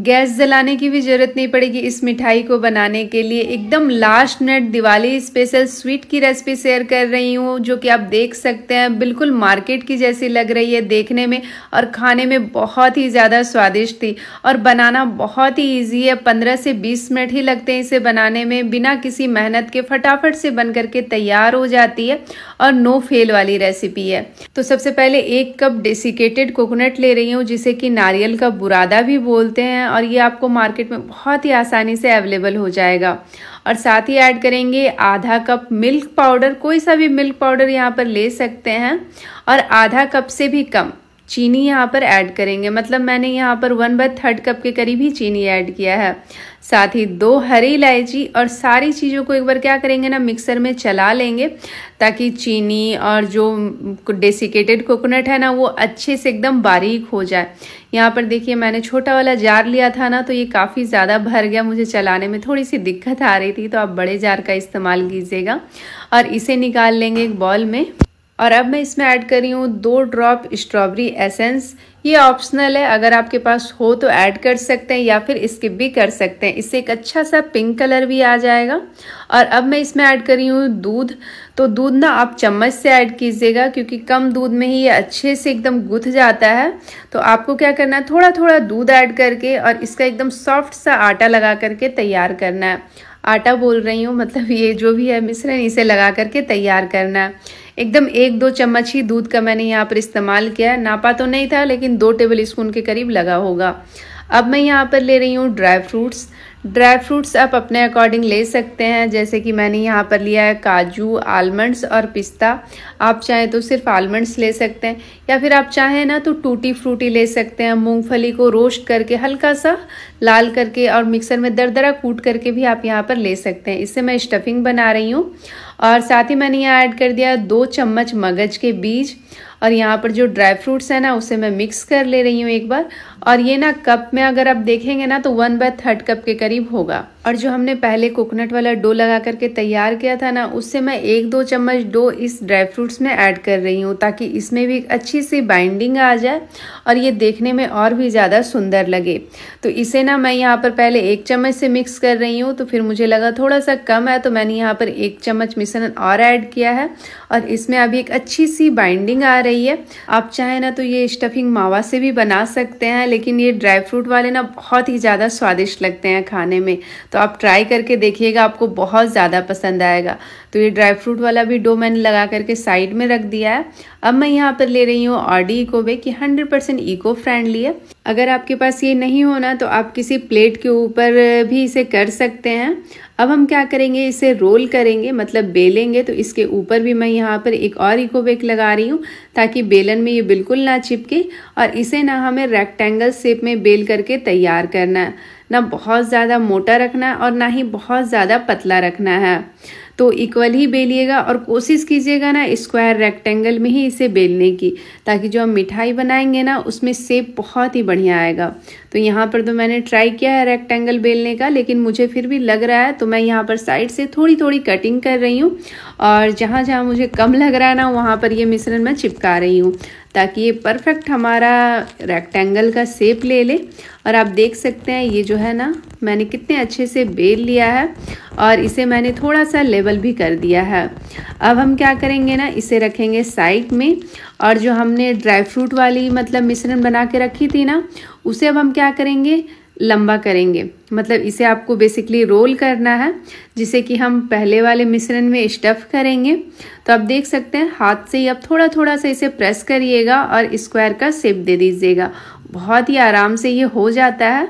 Gas जलाने की भी ज़रूरत नहीं पड़ेगी। इस मिठाई को बनाने के लिए एकदम last minute Diwali special sweet की रेसिपी शेयर कर रही हूँ, जो कि आप देख सकते हैं। बिल्कुल मार्केट की जैसी लग रही है देखने में और खाने में बहुत ही ज़्यादा स्वादिष्ट थी। और बनाना बहुत ही ईजी है। पंद्रह से बीस मिनट ही लगते हैं इसे बनाने में। बिना किसी मेहनत के फटाफट से बन करके तैयार हो जाती है और नो फेल वाली रेसिपी है। तो सबसे पहले एक कप डेसिकेटेड कोकोनट ले रही हूँ, जिसे कि नारियल का बुरादा भी बोलते हैं और ये आपको मार्केट में बहुत ही आसानी से अवेलेबल हो जाएगा। और साथ ही ऐड करेंगे आधा कप मिल्क पाउडर, कोई सा भी मिल्क पाउडर यहाँ पर ले सकते हैं। और आधा कप से भी कम। चीनी यहाँ पर ऐड करेंगे। मतलब मैंने यहाँ पर वन बाय थर्ड कप के करीब ही चीनी ऐड किया है। साथ ही दो हरी इलायची और सारी चीज़ों को एक बार क्या करेंगे ना, मिक्सर में चला लेंगे ताकि चीनी और जो डेसिकेटेड कोकोनट है ना, वो अच्छे से एकदम बारीक हो जाए। यहाँ पर देखिए मैंने छोटा वाला जार लिया था ना तो ये काफ़ी ज़्यादा भर गया मुझे चलाने में। थोड़ी सी दिक्कत आ रही थी तो आप बड़े जार का इस्तेमाल कीजिएगा। और इसे निकाल लेंगे एक बॉल में। और अब मैं इसमें ऐड कर रही हूँ दो ड्रॉप स्ट्रॉबेरी एसेंस। ये ऑप्शनल है, अगर आपके पास हो तो ऐड कर सकते हैं या फिर स्किप भी कर सकते हैं। इससे एक अच्छा सा पिंक कलर भी आ जाएगा। और अब मैं इसमें ऐड कर रही हूँ दूध। तो दूध ना आप चम्मच से ऐड कीजिएगा, क्योंकि कम दूध में ही ये अच्छे से एकदम गुथ जाता है। तो आपको क्या करना है थोड़ा थोड़ा दूध ऐड करके और इसका एकदम सॉफ्ट सा आटा लगा करके तैयार करना है। आटा बोल रही हूँ मतलब ये जो भी है मिश्रण, इसे लगा करके तैयार करना है। एकदम एक दो चम्मच ही दूध का मैंने यहाँ पर इस्तेमाल किया है। नापा तो नहीं था, लेकिन दो टेबल स्पून के करीब लगा होगा। अब मैं यहाँ पर ले रही हूँ ड्राई फ्रूट्स ड्राई फ्रूट्स आप अपने अकॉर्डिंग ले सकते हैं, जैसे कि मैंने यहाँ पर लिया है काजू आलमंड्स और पिस्ता. आप चाहें तो सिर्फ़ आलमंड्स ले सकते हैं, या फिर आप चाहें ना तो टूटी फ्रूटी ले सकते हैं, मूंगफली को रोस्ट करके हल्का सा लाल करके और मिक्सर में दरदरा कूट करके भी आप यहाँ पर ले सकते हैं. इससे मैं स्टफिंग बना रही हूँ. और साथ ही मैंने यहाँ ऐड कर दिया दो चम्मच मगज के बीज. और यहाँ पर जो ड्राई फ्रूट्स हैं ना, उसे मैं मिक्स कर ले रही हूँ एक बार. और ये ना कप में अगर आप देखेंगे ना तो वन बाय थर्ड कप के करीब होगा। और जो हमने पहले कोकोनट वाला डो लगा करके तैयार किया था ना, उससे मैं एक दो चम्मच डो इस ड्राई फ्रूट्स में ऐड कर रही हूँ ताकि इसमें भी अच्छी सी बाइंडिंग आ जाए और ये देखने में और भी ज़्यादा सुंदर लगे। तो इसे ना मैं यहाँ पर पहले एक चम्मच से मिक्स कर रही हूँ तो फिर मुझे लगा थोड़ा सा कम है तो मैंने यहाँ पर एक चम्मच मिश्रण और ऐड किया है और इसमें अभी एक अच्छी सी बाइंडिंग आ रही है। आप चाहें ना तो ये स्टफिंग मावा से भी बना सकते हैं, लेकिन ये ड्राई फ्रूट वाले ना बहुत ही ज़्यादा स्वादिष्ट लगते हैं खाने में। तो आप ट्राई करके देखिएगा आपको बहुत ज़्यादा पसंद आएगा। तो ये ड्राई फ्रूट वाला भी डो मैंने लगा करके साइड में रख दिया है। अब मैं यहाँ पर ले रही हूँ ऑडी इको वे की हंड्रेड परसेंट इको फ्रेंडली है। अगर आपके पास ये नहीं होना तो आप किसी प्लेट के ऊपर भी इसे कर सकते हैं। अब हम क्या करेंगे, इसे रोल करेंगे मतलब बेलेंगे तो इसके ऊपर भी मैं यहाँ पर एक और इको बेक लगा रही हूँ, ताकि बेलन में ये बिल्कुल ना चिपके, और इसे ना हमें रेक्टेंगल शेप में बेल करके तैयार करना है। ना बहुत ज़्यादा मोटा रखना है, और ना ही बहुत ज़्यादा पतला रखना है। तो इक्वल ही बेलिएगा और कोशिश कीजिएगा ना स्क्वायर रेक्टेंगल में ही इसे बेलने की, ताकि जो हम मिठाई बनाएँगे ना, उसमें सेप बहुत ही बढ़िया आएगा। तो यहाँ पर तो मैंने ट्राई किया है रेक्टेंगल बेलने का, लेकिन मुझे फिर भी लग रहा है तो मैं यहाँ पर साइड से थोड़ी थोड़ी कटिंग कर रही हूँ। और जहाँ जहाँ मुझे कम लग रहा है ना, वहाँ पर ये मिश्रण मैं चिपका रही हूँ, ताकि ये परफेक्ट हमारा रेक्टेंगल का सेप ले ले। और आप देख सकते हैं, ये जो है ना, मैंने कितने अच्छे से बेल लिया है, और इसे मैंने थोड़ा सा लेवल भी कर दिया है। अब हम क्या करेंगे ना, इसे रखेंगे साइड में और जो हमने ड्राई फ्रूट वाली मतलब मिश्रण बना के रखी थी ना, उसे अब हम क्या करेंगे? लंबा करेंगे। मतलब इसे आपको बेसिकली रोल करना है, जिसे कि हम पहले वाले मिश्रण में स्टफ़ करेंगे। तो आप देख सकते हैं, हाथ से ही अब थोड़ा थोड़ा सा इसे प्रेस करिएगा और स्क्वायर का शेप दे दीजिएगा। बहुत ही आराम से ये हो जाता है।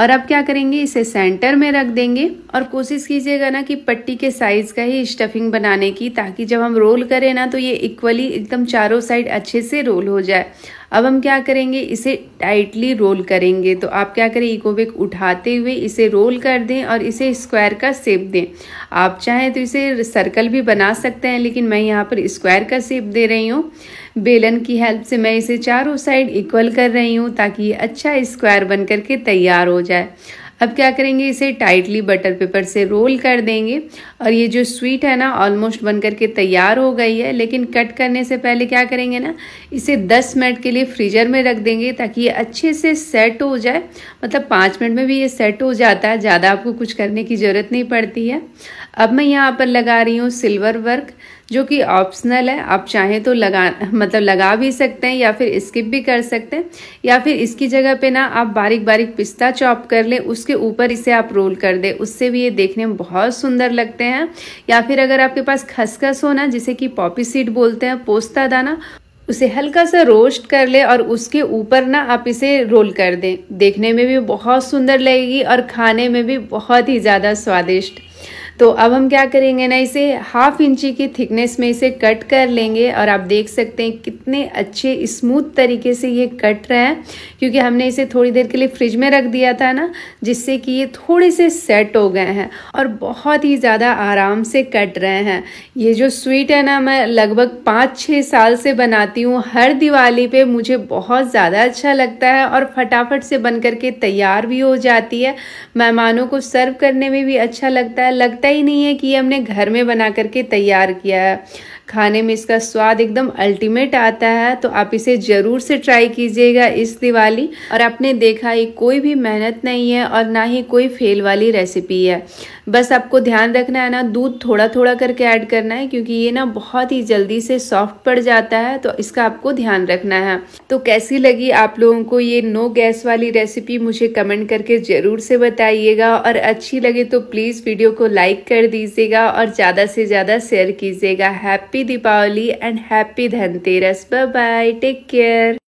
और अब क्या करेंगे? इसे सेंटर में रख देंगे। और कोशिश कीजिएगा ना कि पट्टी के साइज़ का ही स्टफिंग बनाने की, ताकि जब हम रोल करें ना तो ये इक्वली एकदम चारों साइड अच्छे से रोल हो जाए। अब हम क्या करेंगे? इसे टाइटली रोल करेंगे। तो आप क्या करें? इकोबिक उठाते हुए इसे रोल कर दें और इसे स्क्वायर का शेप दें। आप चाहें तो इसे सर्कल भी बना सकते हैं, लेकिन मैं यहाँ पर स्क्वायर का शेप दे रही हूँ। बेलन की हेल्प से मैं इसे चारों साइड इक्वल कर रही हूँ ताकि ये अच्छा स्क्वायर बन करके तैयार हो जाए। अब क्या करेंगे, इसे टाइटली बटर पेपर से रोल कर देंगे और ये जो स्वीट है ना ऑलमोस्ट बन करके तैयार हो गई है। लेकिन कट करने से पहले क्या करेंगे ना, इसे 10 मिनट के लिए फ्रीजर में रख देंगे ताकि ये अच्छे से सेट हो जाए। मतलब पाँच मिनट में भी ये सेट हो जाता है, ज़्यादा आपको कुछ करने की ज़रूरत नहीं पड़ती है। अब मैं यहाँ पर लगा रही हूँ सिल्वर वर्क जो कि ऑप्शनल है, आप चाहें तो लगा मतलब लगा भी सकते हैं या फिर स्किप भी कर सकते हैं, या फिर इसकी जगह पे ना आप बारीक बारीक पिस्ता चॉप कर लें, उसके ऊपर इसे आप रोल कर दें, उससे भी ये देखने में बहुत सुंदर लगते हैं। या फिर अगर आपके पास खसखस हो ना, जिसे कि पॉपी सीड बोलते हैं, पोस्ता दाना, उसे हल्का सा रोस्ट कर ले और उसके ऊपर ना आप इसे रोल कर दें। देखने में भी बहुत सुंदर लगेगी और खाने में भी बहुत ही ज़्यादा स्वादिष्ट। तो अब हम क्या करेंगे ना, इसे हाफ़ इंची की थिकनेस में इसे कट कर लेंगे और आप देख सकते हैं कितने अच्छे स्मूथ तरीके से ये कट रहे हैं, क्योंकि हमने इसे थोड़ी देर के लिए फ्रिज में रख दिया था ना, जिससे कि ये थोड़े से सेट हो गए हैं और बहुत ही ज़्यादा आराम से कट रहे हैं। ये जो स्वीट है ना, मैं लगभग पाँच छः साल से बनाती हूँ। हर दिवाली पे मुझे बहुत ज़्यादा अच्छा लगता है और फटाफट से बन करके तैयार भी हो जाती है। मेहमानों को सर्व करने में भी अच्छा लगता है। लगता ही नहीं है कि हमने घर में बना करके तैयार किया है। खाने में इसका स्वाद एकदम अल्टीमेट आता है तो आप इसे ज़रूर से ट्राई कीजिएगा इस दिवाली। और आपने देखा, ये कोई भी मेहनत नहीं है और ना ही कोई फेल वाली रेसिपी है। बस आपको ध्यान रखना है ना, दूध थोड़ा थोड़ा करके ऐड करना है, क्योंकि ये ना बहुत ही जल्दी से सॉफ्ट पड़ जाता है तो इसका आपको ध्यान रखना है। तो कैसी लगी आप लोगों को ये नो गैस वाली रेसिपी मुझे कमेंट करके ज़रूर से बताइएगा। और अच्छी लगे तो प्लीज़ वीडियो को लाइक कर दीजिएगा और ज़्यादा से ज़्यादा शेयर कीजिएगा। Happy happy Deepavali and happy Dhanteras. Bye bye. Take care.